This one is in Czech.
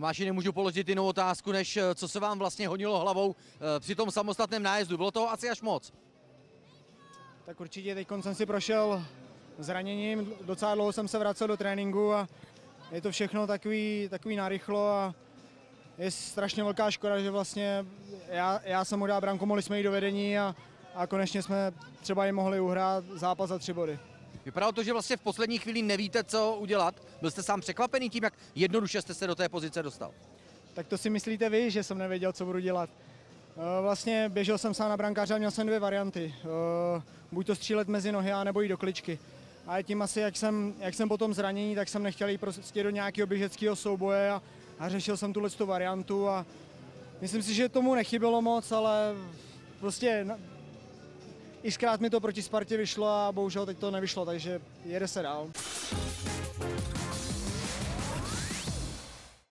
Tomáši, nemůžu položit jinou otázku, než eh, co se vám vlastně honilo hlavou eh, při tom samostatném nájezdu. Bylo toho asi až moc. Tak určitě teď jsem si prošel zraněním, docela dlouho jsem se vracel do tréninku a je to všechno takový, takový narychlo a je strašně velká škoda, že vlastně já, já jsem mu dal branku, mohli jsme jít do vedení a, a konečně jsme třeba i mohli uhrát zápas za tři body. Vypadalo to, že vlastně v poslední chvíli nevíte, co udělat. Byl jste sám překvapený tím, jak jednoduše jste se do té pozice dostal. Tak to si myslíte vy, že jsem nevěděl, co budu dělat. Eh, Vlastně běžel jsem sám na brankáře a měl jsem dvě varianty. Eh, Buď to střílet mezi nohy, nebo jít do kličky. A tím asi, jak jsem, jak jsem potom zranění, tak jsem nechtěl jít prostě do nějakého běžeckého souboje a, a řešil jsem tuhle tu variantu a myslím si, že tomu nechybělo moc, ale prostě Iskrát mi to proti Spartě vyšlo a bohužel teď to nevyšlo, takže jede se dál.